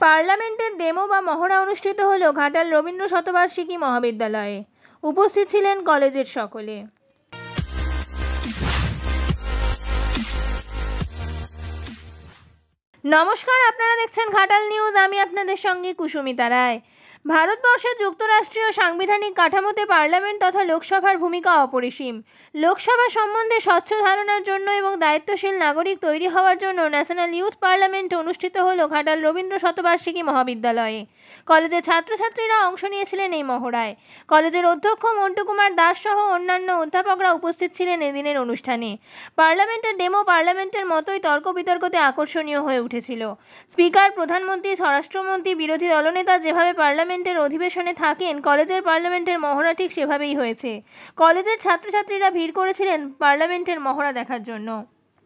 পার্লামেন্টের ডেমো বা মহড়া অনুষ্ঠিত হল ঘাটাল রবীন্দ্র শতবার্ষিকী মহাবিদ্যালয়ে। উপস্থিত ছিলেন কলেজের সকলে। নমস্কার, আপনারা দেখছেন ঘাটাল নিউজ। আমি আপনাদের সঙ্গে কুসুমিতা রায়। ভারতবর্ষের যুক্তরাষ্ট্রীয় সাংবিধানিক কাঠামোতে পার্লামেন্ট তথা লোকসভার ভূমিকা অপরিসীম। লোকসভা সম্বন্ধে স্বচ্ছ ধারণার জন্য এবং দায়িত্বশীল নাগরিক তৈরি হওয়ার জন্য ন্যাশনাল ইউথ পার্লামেন্ট অনুষ্ঠিত হল ঘাটাল রবীন্দ্র শতবার্ষিকী মহাবিদ্যালয়ে। কলেজের ছাত্রছাত্রীরা অংশ নিয়েছিলেন এই মহড়ায়। কলেজের অধ্যক্ষ মন্টু কুমার দাস সহ অন্যান্য অধ্যাপকরা উপস্থিত ছিলেন এদিনের অনুষ্ঠানে। পার্লামেন্টের ডেমো পার্লামেন্টের মতোই তর্ক বিতর্কতে আকর্ষণীয় হয়ে উঠেছিল। স্পিকার, প্রধানমন্ত্রী, স্বরাষ্ট্রমন্ত্রী, বিরোধী দলনেতা যেভাবে পার্লামেন্টের অধিবেশনে থাকেন কলেজের পার্লামেন্টের মহড়া ঠিক সেভাবেই হয়েছে কলেজের ছাত্রছাত্রীরা ভিড় করেছিলেন পার্লামেন্টের মহড়া দেখার জন্য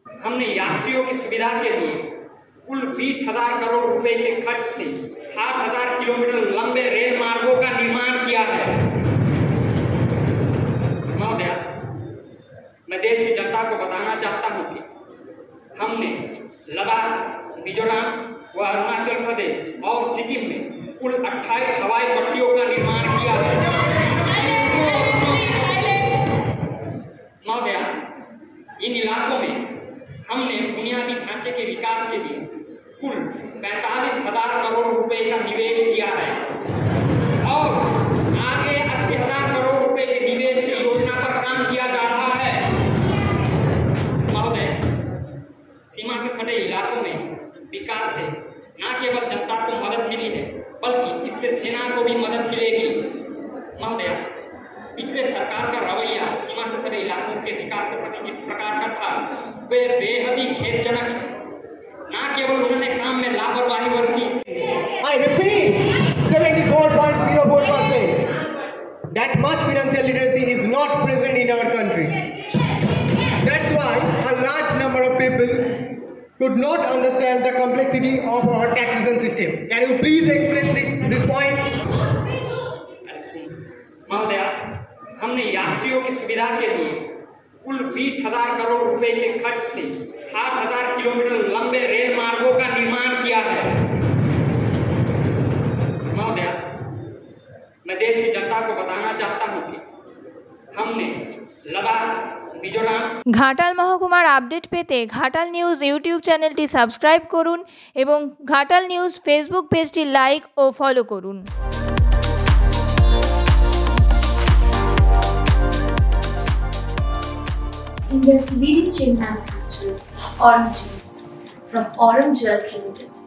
हमने यात्रियों की सुविधा के लिए कुल बीस हजार करोड़ रुपए के खर्च से सात हजार किलोमीटर लंबे रेल मार्गों का निर्माण किया है महोदय मैं देश की जनता को बताना चाहता हूं कि हमने लद्दाख मिजोरम व अरुणाचल प्रदेश और सिक्किम में कुल 28 हवाई पट्टियों का निर्माण किया है। महोदय इन इलाकों में हमने बुनियादी ढांचे के विकास के लिए कुल पैंतालीस हज़ार करोड़ रुपए का निवेश किया है। और आगे अस्सी हज़ार करोड़ रुपए के निवेश की योजना पर काम किया जा रहा है। महोदय, सीमा से सटे इलाकों में विकास से न केवल जनता को मदद मिली है बल्कि इससे सेना को भी मदद मिलेगी महोदय पिछले सरकार का रवैया सीमा से सटे इलाकों के विकास के प्रति जिस प्रकार का था वे बेहद ही खेदजनक है न केवल उन्होंने काम में लापरवाही बरती I repeat, 74.04%. That much financial literacy is not present in our country. That's why a large number of people could not understand the complexity of our taxation system. Can you please explain this, this point? महोदय हमने यात्रियों की सुविधा के लिए कुल बीस हज़ार करोड़ रुपए के खर्च से सात हज़ार किलोमीटर लंबे रेल मार्गों का निर्माण किया है महोदय मैं देश की जनता को बताना चाहता हूँ कि हमने मिजोरम ঘাটাল মহকুমার আপডেট পেতে ঘাটাল নিউজ ইউটিউব চ্যানেলটি সাবস্ক্রাইব করুন এবং ঘাটাল নিউজ ফেসবুক পেজটি লাইক ও ফলো করুন India's leading chain manufacturer, Orange Gels, from Orange Gels Limited.